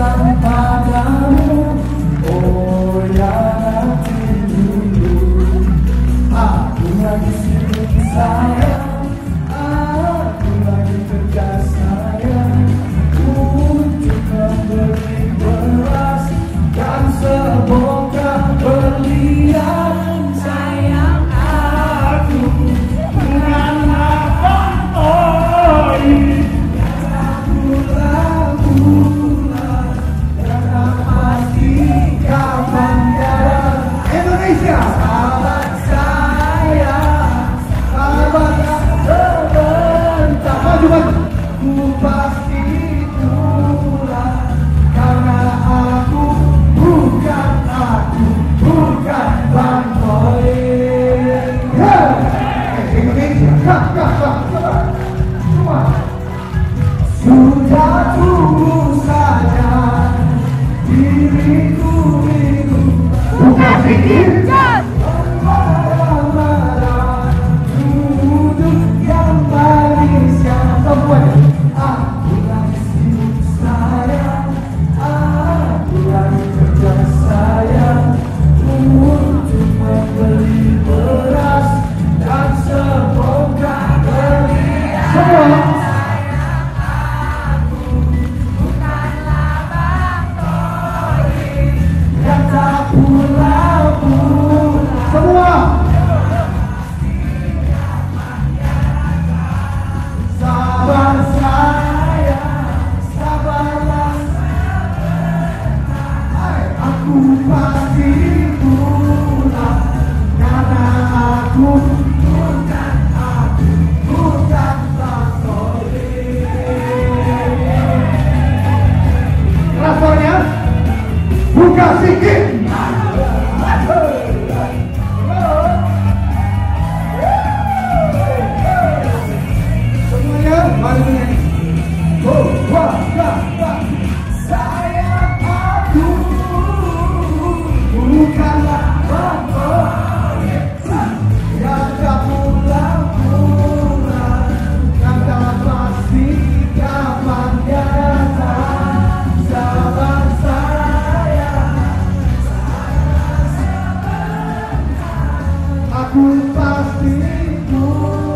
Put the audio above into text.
Santa maju maju pasti karena aku bukan aku bukan bang sudah cacique. Come on! Oh, wah, wah. culpa es